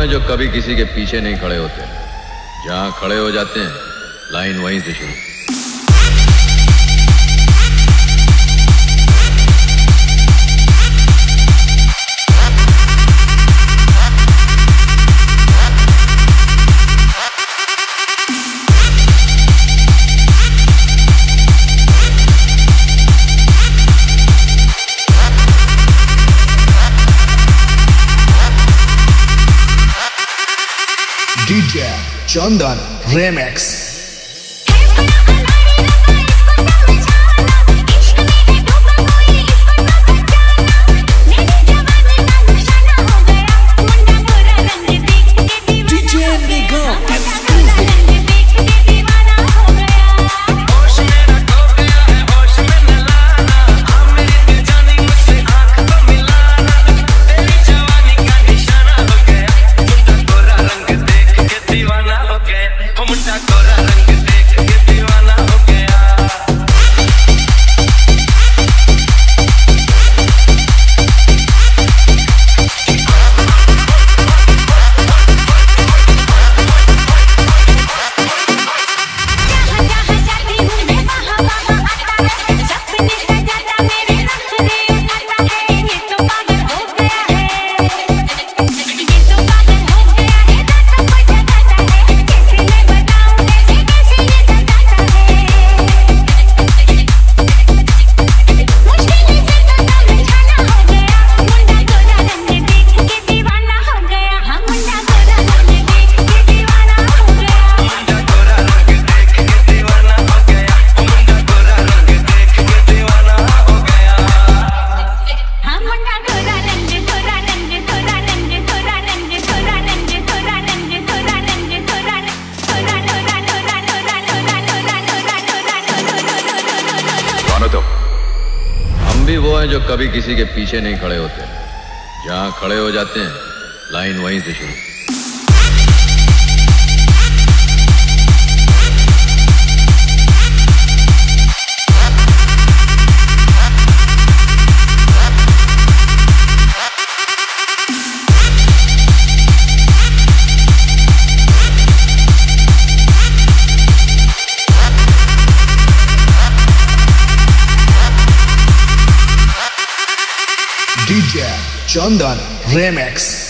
हैं जो कभी किसी के पीछे नहीं खड़े होते। जहाँ खड़े हो जाते हैं, लाइन वहीं से शुरू। DJ Chandan Remix. मानो तो। हम भी वो हैं जो कभी किसी के पीछे नहीं खड़े होते। जहाँ खड़े हो जाते हैं, लाइन वहीं से शुरू। DJ Chandan Remix.